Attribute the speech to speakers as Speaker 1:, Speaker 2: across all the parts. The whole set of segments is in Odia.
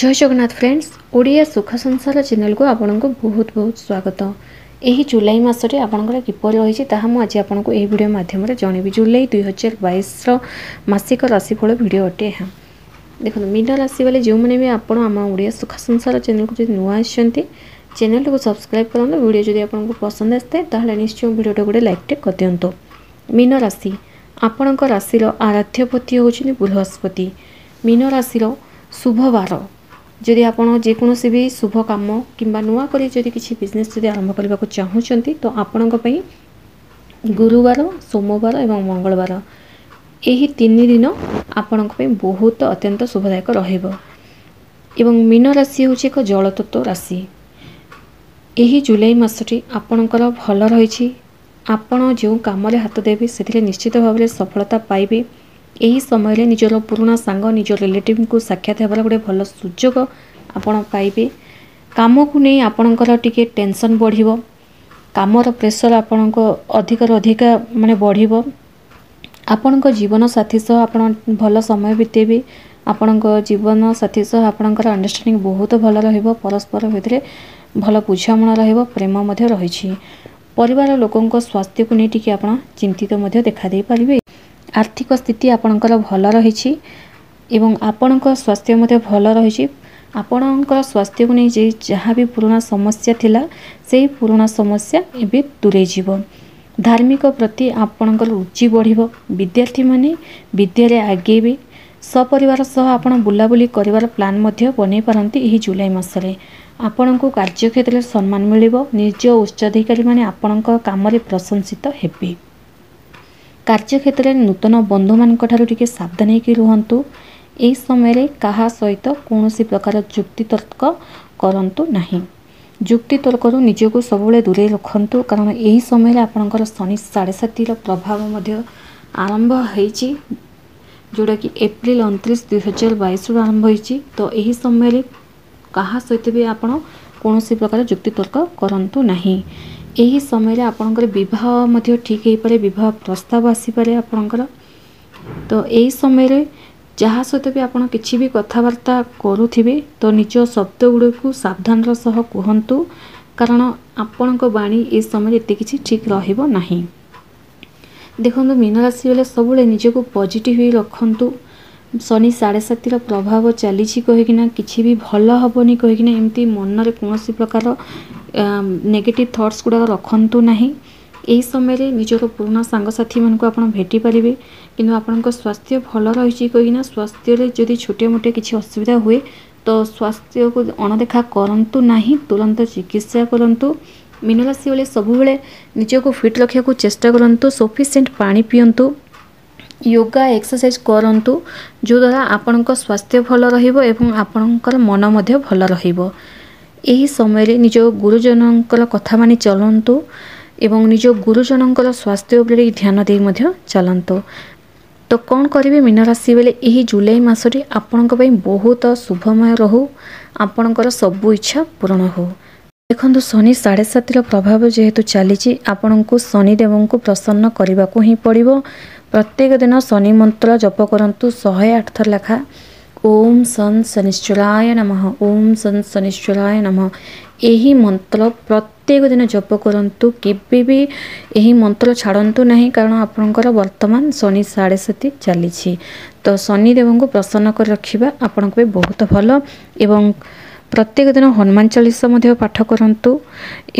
Speaker 1: ଜୟ ଜଗନ୍ନାଥ ଫ୍ରେଣ୍ଡସ୍ ଓଡ଼ିଆ ସୁଖ ସଂସାର ଚ୍ୟାନେଲକୁ ଆପଣଙ୍କୁ ବହୁତ ବହୁତ ସ୍ୱାଗତ। ଏହି ଜୁଲାଇ ମାସରେ ଆପଣଙ୍କର କିପରି ରହିଛି ତାହା ମୁଁ ଆଜି ଆପଣଙ୍କୁ ଏହି ଭିଡ଼ିଓ ମାଧ୍ୟମରେ ଜଣାଇବି। ଜୁଲାଇ ଦୁଇହଜାର ବାଇଶର ମାସିକ ରାଶିଫଳ ଭିଡ଼ିଓ ଅଟେ ଏହା। ଦେଖନ୍ତୁ ମୀନ ରାଶି ବାଲେ ଯେଉଁମାନେ ବି ଆପଣ ଆମ ଓଡ଼ିଆ ସୁଖ ସଂସାର ଚ୍ୟାନେଲକୁ ଯଦି ନୂଆ ଆସିଛନ୍ତି ଚ୍ୟାନେଲଟିକୁ ସବସ୍କ୍ରାଇବ୍ କରନ୍ତୁ। ଭିଡ଼ିଓ ଯଦି ଆପଣଙ୍କୁ ପସନ୍ଦ ଆସିଥାଏ ତାହେଲେ ନିଶ୍ଚୟ ଭିଡ଼ିଓଟା ଗୋଟେ ଲାଇକ୍ଟେ କରିଦିଅନ୍ତୁ। ମୀନ ରାଶି ଆପଣଙ୍କ ରାଶିର ଆରାଧ୍ୟପତି ହେଉଛନ୍ତି ବୃହସ୍ପତି ମୀନ ରାଶିର ଶୁଭ ବାର। ଯଦି ଆପଣ ଯେକୌଣସି ବି ଶୁଭ କାମ କିମ୍ବା ନୂଆ କରି ଯଦି କିଛି ବିଜନେସ୍ ଯଦି ଆରମ୍ଭ କରିବାକୁ ଚାହୁଁଛନ୍ତି ତ ଆପଣଙ୍କ ପାଇଁ ଗୁରୁବାର ସୋମବାର ଏବଂ ମଙ୍ଗଳବାର ଏହି ତିନି ଦିନ ଆପଣଙ୍କ ପାଇଁ ବହୁତ ଅତ୍ୟନ୍ତ ଶୁଭଦାୟକ ରହିବ। ଏବଂ ମୀନ ରାଶି ହେଉଛି ଏକ ଜଳତତ୍ତ୍ୱ ରାଶି। ଏହି ଜୁଲାଇ ମାସଟି ଆପଣଙ୍କର ଭଲ ରହିଛି। ଆପଣ ଯେଉଁ କାମରେ ହାତ ଦେବେ ସେଥିରେ ନିଶ୍ଚିତ ଭାବରେ ସଫଳତା ପାଇବେ। ଏହି ସମୟରେ ନିଜର ପୁରୁଣା ସାଙ୍ଗ ନିଜ ରିଲେଟିଭ୍ଙ୍କୁ ସାକ୍ଷାତ ହେବାର ଗୋଟେ ଭଲ ସୁଯୋଗ ଆପଣ ପାଇବେ। କାମକୁ ନେଇ ଆପଣଙ୍କର ଟିକେ ଟେନସନ୍ ବଢ଼ିବ। କାମର ପ୍ରେସର ଆପଣଙ୍କ ଅଧିକରୁ ଅଧିକା ମାନେ ବଢ଼ିବ। ଆପଣଙ୍କ ଜୀବନସାଥୀ ସହ ଆପଣ ଭଲ ସମୟ ବିତେଇବେ। ଆପଣଙ୍କ ଜୀବନସାଥୀ ସହ ଆପଣଙ୍କର ଅଣ୍ଡରଷ୍ଟାଣ୍ଡିଂ ବହୁତ ଭଲ ରହିବ। ପରସ୍ପର ଭିତରେ ଭଲ ବୁଝାମଣା ରହିବ ପ୍ରେମ ମଧ୍ୟ ରହିଛି। ପରିବାର ଲୋକଙ୍କ ସ୍ୱାସ୍ଥ୍ୟକୁ ନେଇ ଟିକେ ଆପଣ ଚିନ୍ତିତ ମଧ୍ୟ ଦେଖାଦେଇ ପାରିବେ। ଆର୍ଥିକ ସ୍ଥିତି ଆପଣଙ୍କର ଭଲ ରହିଛି ଏବଂ ଆପଣଙ୍କ ସ୍ୱାସ୍ଥ୍ୟ ମଧ୍ୟ ଭଲ ରହିଛି। ଆପଣଙ୍କର ସ୍ୱାସ୍ଥ୍ୟକୁ ନେଇ ଯେ ଯାହା ବି ପୁରୁଣା ସମସ୍ୟା ଥିଲା ସେହି ପୁରୁଣା ସମସ୍ୟା ଏବେ ଦୂରେଇ ଯିବ ଧାର୍ମିକ ପ୍ରତି ଆପଣଙ୍କର ରୁଚି ବଢ଼ିବ। ବିଦ୍ୟାର୍ଥୀମାନେ ବିଦ୍ୟାରେ ଆଗେଇବେ। ସପରିବାର ସହ ଆପଣ ବୁଲାବୁଲି କରିବାର ପ୍ଲାନ୍ ମଧ୍ୟ ବନେଇ ପାରନ୍ତି ଏହି ଜୁଲାଇ ମାସରେ। ଆପଣଙ୍କୁ କାର୍ଯ୍ୟକ୍ଷେତ୍ରରେ ସମ୍ମାନ ମିଳିବ। ନିଜ ଉଚ୍ଚାଧିକାରୀମାନେ ଆପଣଙ୍କ କାମରେ ପ୍ରଶଂସିତ ହେବେ। କାର୍ଯ୍ୟକ୍ଷେତ୍ରରେ ନୂତନ ବନ୍ଧୁମାନଙ୍କଠାରୁ ଟିକେ ସାବଧାନ ହେଇକି ରୁହନ୍ତୁ। ଏହି ସମୟରେ କାହା ସହିତ କୌଣସି ପ୍ରକାର ଯୁକ୍ତିତର୍କ କରନ୍ତୁ ନାହିଁ। ଯୁକ୍ତିତର୍କରୁ ନିଜକୁ ସବୁବେଳେ ଦୂରେଇ ରଖନ୍ତୁ। କାରଣ ଏହି ସମୟରେ ଆପଣଙ୍କର ଶନି ସାଢ଼େ ସାତିର ପ୍ରଭାବ ମଧ୍ୟ ଆରମ୍ଭ ହେଇଛି। ଯେଉଁଟାକି ଏପ୍ରିଲ ଅଣତିରିଶ ଦୁଇହଜାର ବାଇଶରୁ ଆରମ୍ଭ ହୋଇଛି। ତ ଏହି ସମୟରେ କାହା ସହିତ ବି ଆପଣ କୌଣସି ପ୍ରକାର ଯୁକ୍ତିତର୍କ କରନ୍ତୁ ନାହିଁ। ଏହି ସମୟରେ ଆପଣଙ୍କର ବିବାହ ମଧ୍ୟ ଠିକ୍ ହୋଇପାରେ ବିବାହ ପ୍ରସ୍ତାବ ଆସିପାରେ ଆପଣଙ୍କର। ତ ଏହି ସମୟରେ ଯାହା ସହିତ ବି ଆପଣ କିଛି ବି କଥାବାର୍ତ୍ତା କରୁଥିବେ ତ ନିଜ ଶବ୍ଦ ଗୁଡ଼ିକୁ ସାବଧାନର ସହ କୁହନ୍ତୁ। କାରଣ ଆପଣଙ୍କ ବାଣୀ ଏ ସମୟରେ ଏତେ କିଛି ଠିକ୍ ରହିବ ନାହିଁ। ଦେଖନ୍ତୁ ମୀନରାଶି ବେଳେ ସବୁବେଳେ ନିଜକୁ ପଜିଟିଭ୍ ହେଇ ରଖନ୍ତୁ। ଶନି ସାଢ଼େ ସାତିର ପ୍ରଭାବ ଚାଲିଛି କହିକିନା କିଛି ବି ଭଲ ହେବନି କହିକିନା ଏମିତି ମନରେ କୌଣସି ପ୍ରକାର ନେଗେଟିଭ୍ ଥଟ୍ସ ଗୁଡ଼ାକ ରଖନ୍ତୁ ନାହିଁ। ଏହି ସମୟରେ ନିଜର ପୁରୁଣା ସାଙ୍ଗସାଥିମାନଙ୍କୁ ଆପଣ ଭେଟିପାରିବେ କିନ୍ତୁ ଆପଣଙ୍କ ସ୍ୱାସ୍ଥ୍ୟ ଭଲ ରହିଛି କହିକିନା ସ୍ୱାସ୍ଥ୍ୟରେ ଯଦି ଛୋଟିଆ ମୋଟିଆ କିଛି ଅସୁବିଧା ହୁଏ ତ ସ୍ୱାସ୍ଥ୍ୟକୁ ଅଣଦେଖା କରନ୍ତୁ ନାହିଁ ତୁରନ୍ତ ଚିକିତ୍ସା କରନ୍ତୁ। ମୀନରାଶି ବେଳେ ସବୁବେଳେ ନିଜକୁ ଫିଟ୍ ରଖିବାକୁ ଚେଷ୍ଟା କରନ୍ତୁ ସଫିସିଏଣ୍ଟ ପାଣି ପିଅନ୍ତୁ ୟୋଗା ଏକ୍ସରସାଇଜ୍ କରନ୍ତୁ ଯେଉଁଦ୍ୱାରା ଆପଣଙ୍କ ସ୍ୱାସ୍ଥ୍ୟ ଭଲ ରହିବ ଏବଂ ଆପଣଙ୍କର ମନ ମଧ୍ୟ ଭଲ ରହିବ। ଏହି ସମୟରେ ନିଜ ଗୁରୁଜନଙ୍କର କଥା ମାନି ଚଲନ୍ତୁ ଏବଂ ନିଜ ଗୁରୁଜନଙ୍କର ସ୍ୱାସ୍ଥ୍ୟ ଉପରେ ଧ୍ୟାନ ଦେଇ ମଧ୍ୟ ଚାଲନ୍ତୁ। ତ କ'ଣ କରିବେ? ମୀନରାଶି ବେଳେ ଏହି ଜୁଲାଇ ମାସଟି ଆପଣଙ୍କ ପାଇଁ ବହୁତ ଶୁଭମୟ ରହୁ ଆପଣଙ୍କର ସବୁ ଇଚ୍ଛା ପୂରଣ ହେଉ। ଦେଖନ୍ତୁ ଶନି ସାଢ଼େ ସାତିର ପ୍ରଭାବ ଯେହେତୁ ଚାଲିଛି ଆପଣଙ୍କୁ ଶନିଦେବଙ୍କୁ ପ୍ରସନ୍ନ କରିବାକୁ ହିଁ ପଡ଼ିବ। ପ୍ରତ୍ୟେକ ଦିନ ଶନି ମନ୍ତ୍ର ଜପ କରନ୍ତୁ ଶହେ ଆଠ ଥର ଲେଖା ଓମ୍ ସନ୍ ଶନିଶ୍ଚରାୟ ନମଃ ଓମ୍ ସନ୍ ଶନିଶ୍ଚରାୟ ନମଃ ଏହି ମନ୍ତ୍ର ପ୍ରତ୍ୟେକ ଦିନ ଜପ କରନ୍ତୁ। କେବେ ବି ଏହି ମନ୍ତ୍ର ଛାଡ଼ନ୍ତୁ ନାହିଁ କାରଣ ଆପଣଙ୍କର ବର୍ତ୍ତମାନ ଶନି ସାଢ଼େ ସାତି ଚାଲିଛି। ତ ଶନିଦେବଙ୍କୁ ପ୍ରସନ୍ନ କରି ରଖିବା ଆପଣଙ୍କ ପାଇଁ ବହୁତ ଭଲ ଏବଂ ପ୍ରତ୍ୟେକ ଦିନ ହନୁମାନ ଚାଳିଶା ମଧ୍ୟ ପାଠ କରନ୍ତୁ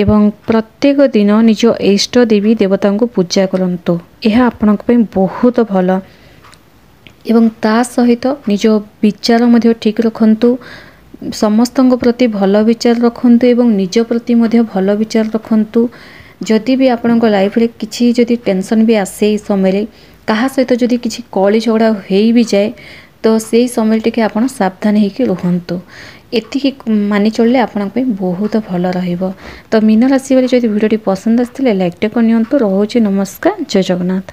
Speaker 1: ଏବଂ ପ୍ରତ୍ୟେକ ଦିନ ନିଜ ଇଷ୍ଟ ଦେବୀ ଦେବତାଙ୍କୁ ପୂଜା କରନ୍ତୁ। ଏହା ଆପଣଙ୍କ ପାଇଁ ବହୁତ ଭଲ। ଏବଂ ତା ସହିତ ନିଜ ବିଚାର ମଧ୍ୟ ଠିକ୍ ରଖନ୍ତୁ। ସମସ୍ତଙ୍କ ପ୍ରତି ଭଲ ବିଚାର ରଖନ୍ତୁ ଏବଂ ନିଜ ପ୍ରତି ମଧ୍ୟ ଭଲ ବିଚାର ରଖନ୍ତୁ। ଯଦି ବି ଆପଣଙ୍କ ଲାଇଫ୍ରେ କିଛି ଯଦି ଟେନସନ୍ ବି ଆସେ ଏଇ ସମୟରେ କାହା ସହିତ ଯଦି କିଛି କଳି ଝଗଡ଼ା ହେଇ ବି ଯାଏ ତ ସେଇ ସମୟରେ ଟିକେ ଆପଣ ସାବଧାନ ହେଇକି ରୁହନ୍ତୁ। ଏତିକି ମାନି ଚଳିଲେ ଆପଣଙ୍କ ପାଇଁ ବହୁତ ଭଲ ରହିବ। ତ ମୀନ ରାଶି ଯଦି ଭିଡ଼ିଓଟି ପସନ୍ଦ ଆସିଥିଲେ ଲାଇକ୍ଟେ କରିନିଅନ୍ତୁ। ରହୁଛି ନମସ୍କାର। ଜୟ ଜଗନ୍ନାଥ।